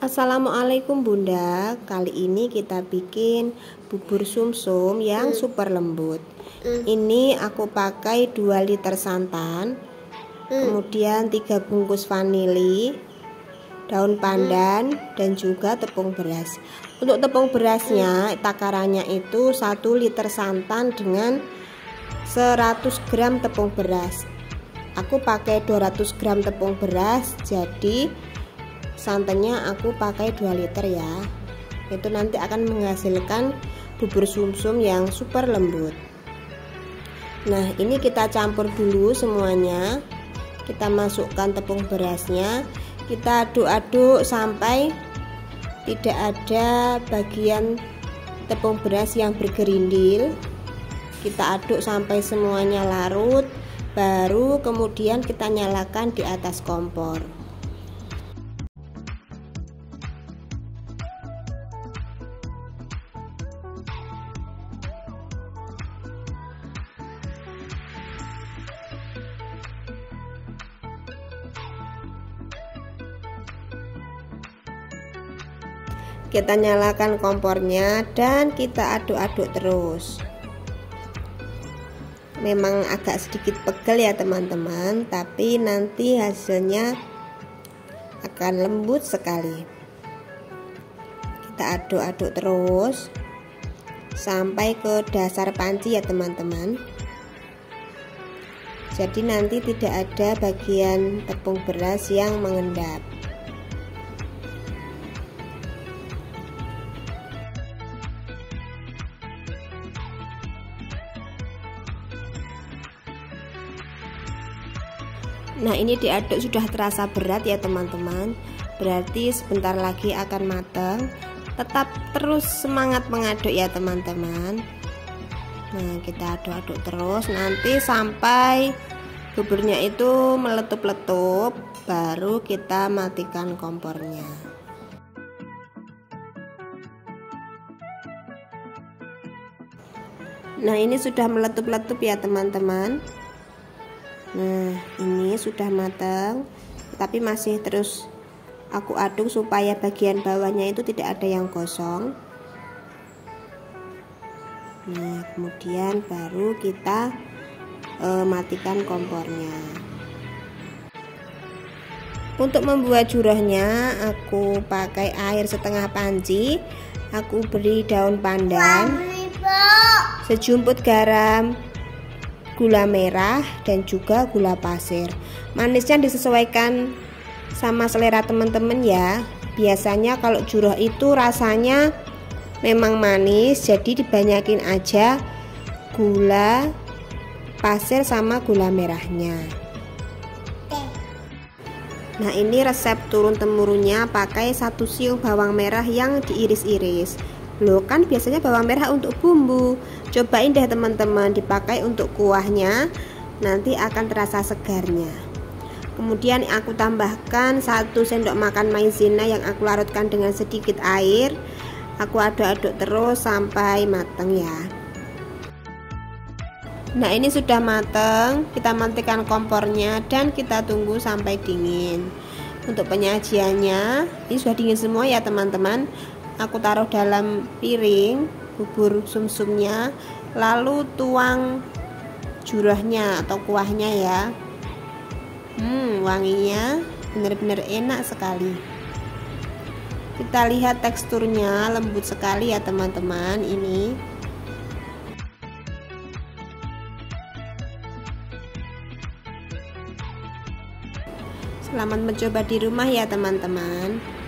Assalamualaikum bunda Kali ini kita bikin bubur sumsum yang hmm. super lembut hmm. Ini aku pakai 2 liter santan hmm. Kemudian 3 bungkus vanili Daun pandan dan juga tepung beras Untuk tepung berasnya takarannya itu 1 liter santan dengan 100 gram tepung beras Aku pakai 200 gram tepung beras Jadi santannya aku pakai 2 liter ya. Itu nanti akan menghasilkan bubur sumsum yang super lembut. Nah ini kita campur dulu semuanya. Kita masukkan tepung berasnya. Kita aduk-aduk sampai tidak ada bagian tepung beras yang bergerindil. Kita aduk sampai semuanya larut baru kemudian kita nyalakan di atas kompor kita nyalakan kompornya dan kita aduk-aduk terus. Memang agak sedikit pegel ya teman-teman tapi nanti hasilnya akan lembut sekali. Kita aduk-aduk terus sampai ke dasar panci ya teman-teman. Jadi nanti tidak ada bagian tepung beras yang mengendap Nah ini diaduk sudah terasa berat ya teman-teman. Berarti sebentar lagi akan matang Tetap terus semangat mengaduk ya teman-teman. Nah kita aduk-aduk terus. Nanti sampai buburnya itu meletup-letup Baru kita matikan kompornya. Nah ini sudah meletup-letup ya teman-teman Nah, ini sudah matang, tapi masih terus aku aduk supaya bagian bawahnya itu tidak ada yang gosong. Nah, kemudian baru kita e, matikan kompornya. Untuk membuat jurahnya, aku pakai air setengah panci. Aku beri daun pandan, sejumput garam, gula merah dan juga gula pasir. Manisnya disesuaikan sama selera teman-teman ya. Biasanya kalau juroh itu rasanya memang manis jadi dibanyakin aja gula pasir sama gula merahnya. Nah ini resep turun temurunnya pakai satu siung bawang merah yang diiris-iris Loh kan biasanya bawang merah untuk bumbu. Cobain deh teman-teman dipakai untuk kuahnya. Nanti akan terasa segarnya. Kemudian aku tambahkan satu sendok makan maizena yang aku larutkan dengan sedikit air. Aku aduk-aduk terus sampai matang ya. Nah ini sudah matang Kita matikan kompornya dan kita tunggu sampai dingin. Untuk penyajiannya Ini sudah dingin semua ya teman-teman aku taruh dalam piring bubur sumsumnya lalu tuang jurahnya atau kuahnya ya. Hmm wanginya benar-benar enak sekali. Kita lihat teksturnya lembut sekali ya teman-teman ini. Selamat mencoba di rumah ya teman-teman